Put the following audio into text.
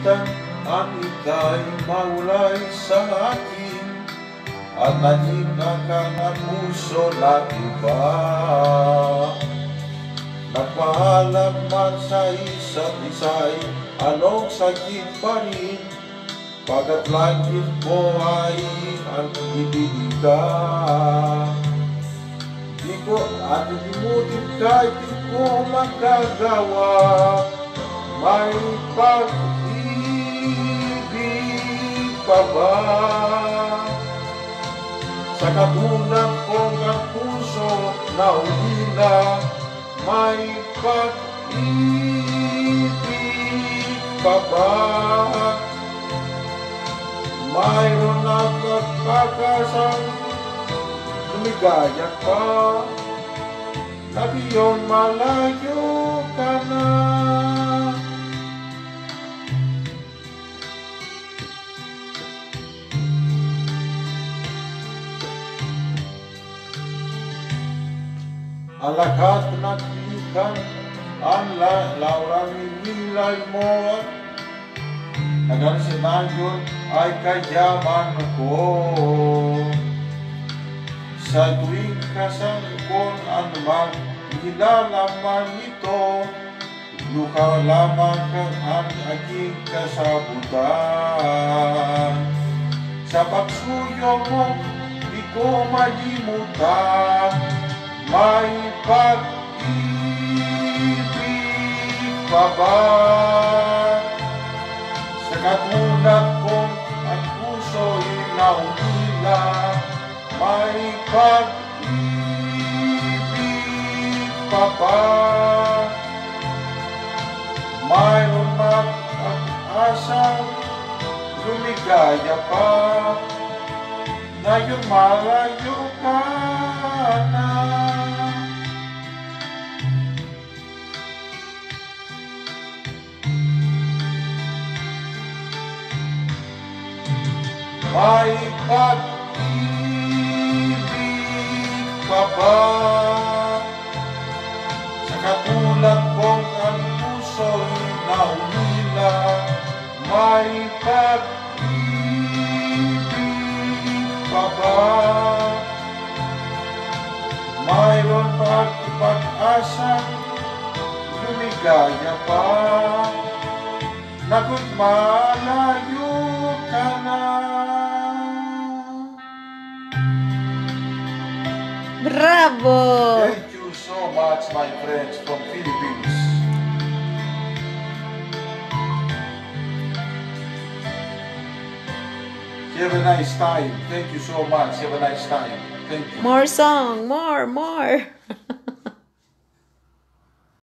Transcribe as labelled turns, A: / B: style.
A: kalimutan ang ika'y maulay sa akin At naging ang puso ng iba Nagpaalam man sa isa't isa'y anong sakit pa rin. Pagkat langit mo ay ang ibigka Di ko at limutin kahit di ko magagawa. May pag-ibig pa ba? Sa katulad kong ang puso na umina May pag-ibig pa? Mayroon na pagkakasang lumigaya ka Ngayon malayo ka na en la carte natalitan, en la laura mila y moa, agar se manjur ay kayaman ko. Sa tuwing kasangkon ang mag ilalaman ito, luka lamang ang aking kasabutan. Sa pagsuyo mo, di ko malimutan. May pag-ibig pa ba? Sa katulad kong ang puso'y naumila May pag-ibig pa ba? Mayroon mag-asang lumigaya pa Ngayon malayo ka na May pag-ibig pa ba? Sa katulad kong ang puso'y naumila May pag-ibig pa ba? Mayroon pag pag-asang lumigaya pa Nagut malayo ka na
B: Bravo!
A: Thank you so much, my friends from Philippines. Have a nice time. Thank you so much. Have a nice time. Thank you.
B: More song, more, more.